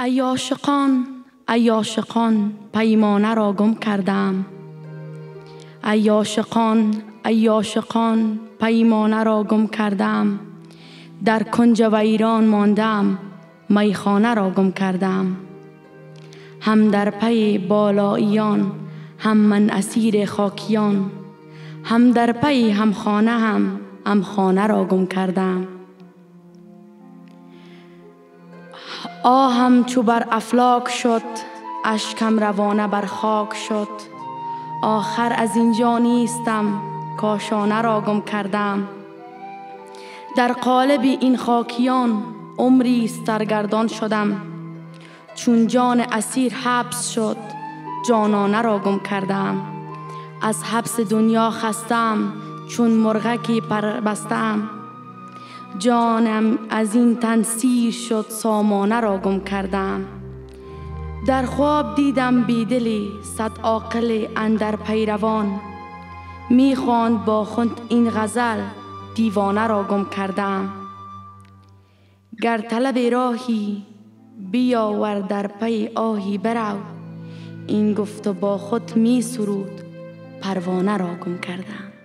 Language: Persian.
ای عاشقان ای عاشقان پیمانه را گم کردم. ای عاشقان ای عاشقان پیمانه را گم کردم. در کنج ویران ماندم میخانه را گم کردم. هم در پی بالاییان هم من اسیر خاکیان. هم در پی هم خانه هم هم خانه را گم کردم. آهم چو بر افلاک شد اشکم روانه بر خاک شد. آخر از اینجا نیستم کاشانه را گم کردم. در قالب این خاکیان عمری سرگردان شدم. چون جان اسیر حبس شد جانانه را گم کردم. از حبس دنیا خستم چون مرغکی پر بستم جانم از این تن سیر شد سامانه را گم کردم. در خواب دیدم بیدلی صد عاقل اندر پیروان. می خواند با خود این غزل دیوانه را گم کردم. گر طلب راهی بیاور در پی آهی برو. این گفت با خود می سرود پروانه را گم کردم.